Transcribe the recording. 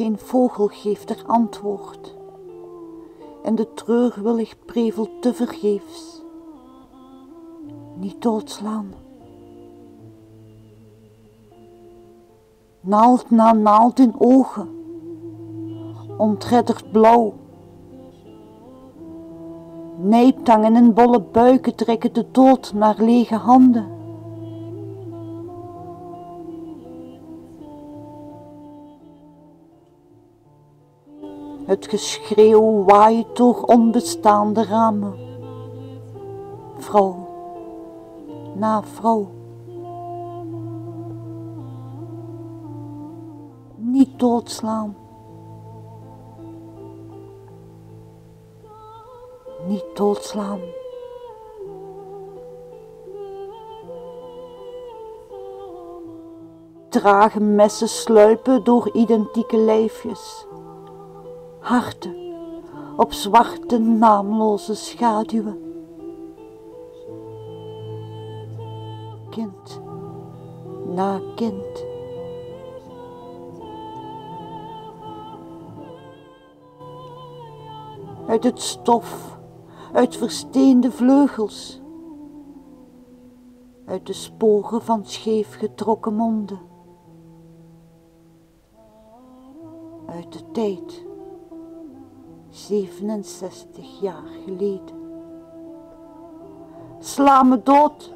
Geen vogel geeft er antwoord. En de treurwillig prevelt tevergeefs. Niet doodslaan. Naald na naald in ogen. Ontredderd blauw. Nijptangen en bolle buiken trekken de dood naar lege handen. Het geschreeuw waait door onbestaande ramen. Vrouw na vrouw. Niet doodslaan. Niet doodslaan. Trage messen sluipen door identieke lijfjes harten op zwarte naamloze schaduwen. Kind na kind. Uit het stof, uit versteende vleugels, uit de sporen van scheef getrokken monden, uit de tijd 67 jaar geleden. Sla me dood,